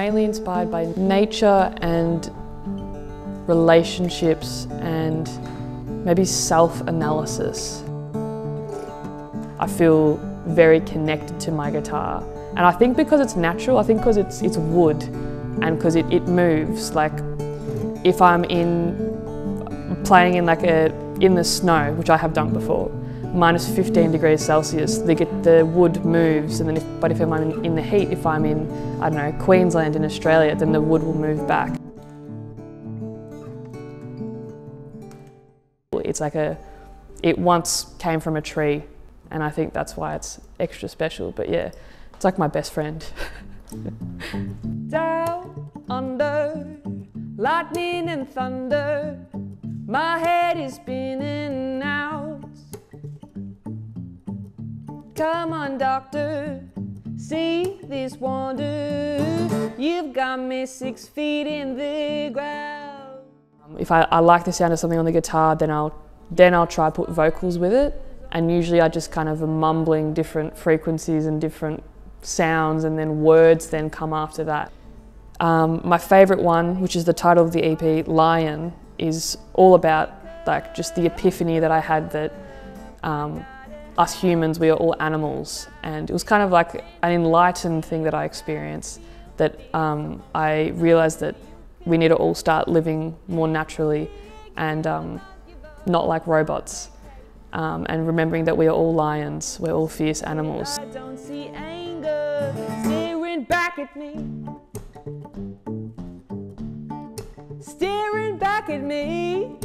mainly inspired by nature and relationships and maybe self-analysis. I feel very connected to my guitar. And I think because it's natural, I think because it's, it's wood and because it, it moves. Like if I'm in, playing in like a, in the snow, which I have done before, minus 15 degrees Celsius, the, the wood moves. And then if, but if I'm in, in the heat, if I'm in, I don't know, Queensland in Australia, then the wood will move back. It's like a, it once came from a tree and I think that's why it's extra special. But yeah, it's like my best friend. Down under, lightning and thunder, my head is spinning Come on, doctor, see this wonder. You've got me six feet in the ground. If I, I like the sound of something on the guitar, then I'll then I'll try put vocals with it and usually I just kind of mumbling different frequencies and different sounds and then words then come after that. Um, my favourite one, which is the title of the EP, Lion, is all about like just the epiphany that I had that um, us humans, we are all animals. And it was kind of like an enlightened thing that I experienced that um, I realised that we need to all start living more naturally and um, not like robots um, and remembering that we are all lions, we're all fierce animals. Staring back at me.